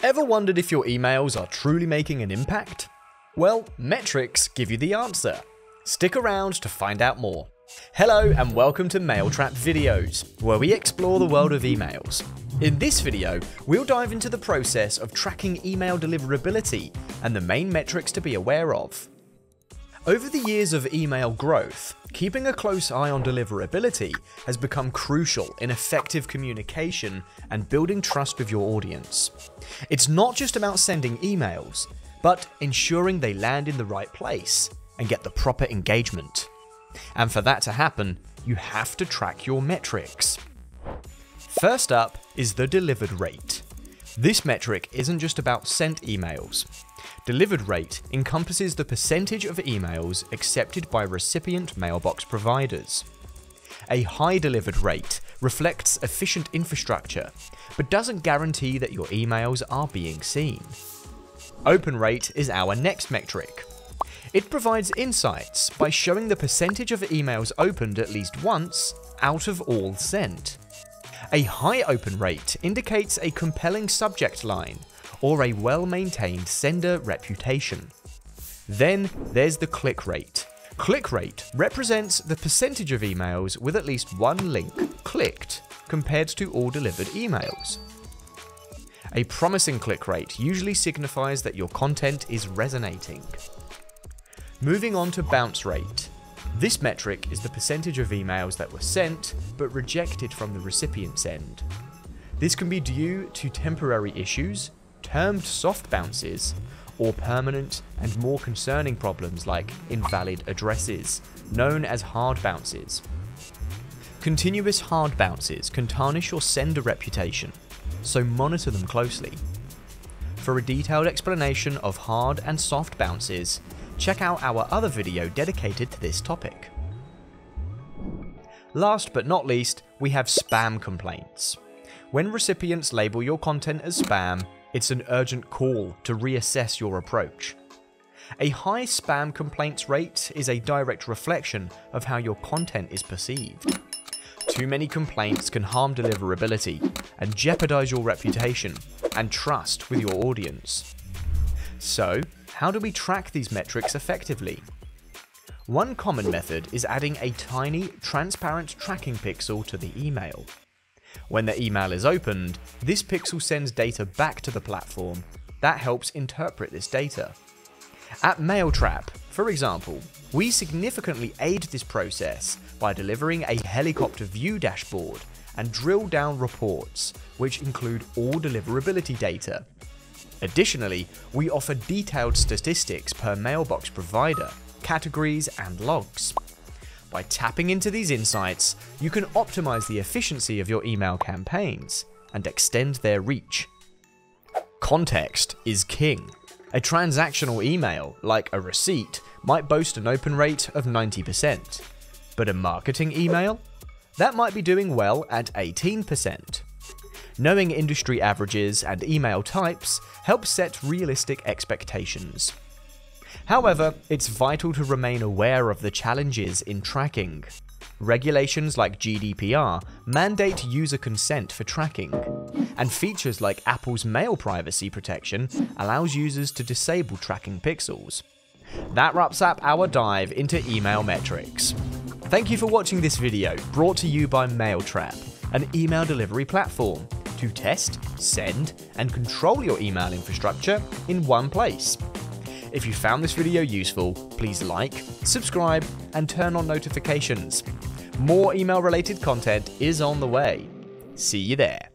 Ever wondered if your emails are truly making an impact? Well, metrics give you the answer. Stick around to find out more. Hello and welcome to Mailtrap Videos, where we explore the world of emails. In this video, we'll dive into the process of tracking email deliverability and the main metrics to be aware of. Over the years of email growth, keeping a close eye on deliverability has become crucial in effective communication and building trust with your audience. It's not just about sending emails, but ensuring they land in the right place and get the proper engagement. And for that to happen, you have to track your metrics. First up is the delivered rate. This metric isn't just about sent emails. Delivered rate encompasses the percentage of emails accepted by recipient mailbox providers. A high delivered rate reflects efficient infrastructure, but doesn't guarantee that your emails are being seen. Open rate is our next metric. It provides insights by showing the percentage of emails opened at least once out of all sent. A high open rate indicates a compelling subject line or a well-maintained sender reputation. Then there's the click rate. Click rate represents the percentage of emails with at least one link clicked compared to all delivered emails. A promising click rate usually signifies that your content is resonating. Moving on to bounce rate. This metric is the percentage of emails that were sent but rejected from the recipient's end. This can be due to temporary issues, termed soft bounces, or permanent and more concerning problems like invalid addresses, known as hard bounces. Continuous hard bounces can tarnish your sender reputation, so monitor them closely. For a detailed explanation of hard and soft bounces, check out our other video dedicated to this topic. Last but not least, we have spam complaints. When recipients label your content as spam, it's an urgent call to reassess your approach. A high spam complaints rate is a direct reflection of how your content is perceived. Too many complaints can harm deliverability and jeopardize your reputation and trust with your audience. So, how do we track these metrics effectively? One common method is adding a tiny, transparent tracking pixel to the email. When the email is opened, this pixel sends data back to the platform that helps interpret this data. At Mailtrap, for example, we significantly aid this process by delivering a helicopter view dashboard and drill down reports, which include all deliverability data. Additionally, we offer detailed statistics per mailbox provider, categories, and logs. By tapping into these insights, you can optimize the efficiency of your email campaigns and extend their reach. Context is king. A transactional email, like a receipt, might boast an open rate of 90%, but a marketing email? That might be doing well at 18%. Knowing industry averages and email types helps set realistic expectations. However, it's vital to remain aware of the challenges in tracking. Regulations like GDPR mandate user consent for tracking, and features like Apple's mail privacy protection allows users to disable tracking pixels. That wraps up our dive into email metrics. Thank you for watching this video brought to you by Mailtrap, an email delivery platform to test, send, and control your email infrastructure in one place. If you found this video useful, please like, subscribe, and turn on notifications. More email related content is on the way. See you there.